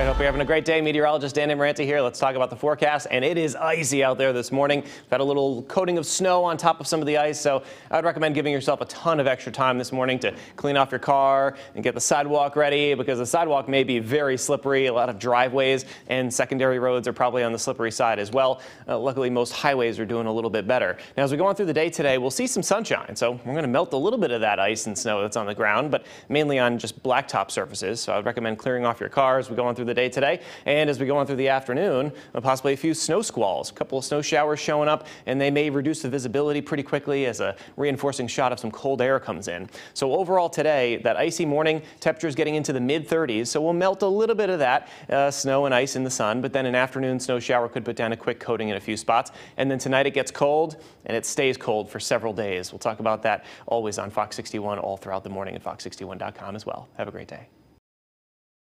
right, hope you're having a great day. Meteorologist Dan Amarante here. Let's talk about the forecast. And it is icy out there this morning. We've had a little coating of snow on top of some of the ice, so I'd recommend giving yourself a ton of extra time this morning to clean off your car and get the sidewalk ready because the sidewalk may be very slippery. A lot of driveways and secondary roads are probably on the slippery side as well. Uh, luckily, most highways are doing a little bit better. Now, as we go on through the day today, we'll see some sunshine. So we're going to melt a little bit of that ice and snow that's on the ground, but mainly on just blacktop surfaces. So I'd recommend clearing off your car as we go on through the day today. And as we go on through the afternoon, uh, possibly a few snow squalls, a couple of snow showers showing up, and they may reduce the visibility pretty quickly as a reinforcing shot of some cold air comes in. So overall today, that icy morning, temperatures getting into the mid 30s. So we'll melt a little bit of that uh, snow and ice in the sun, but then an afternoon snow shower could put down a quick coating in a few spots. And then tonight it gets cold and it stays cold for several days. We'll talk about that always on Fox 61 all throughout the morning at fox61.com as well. Have a great day.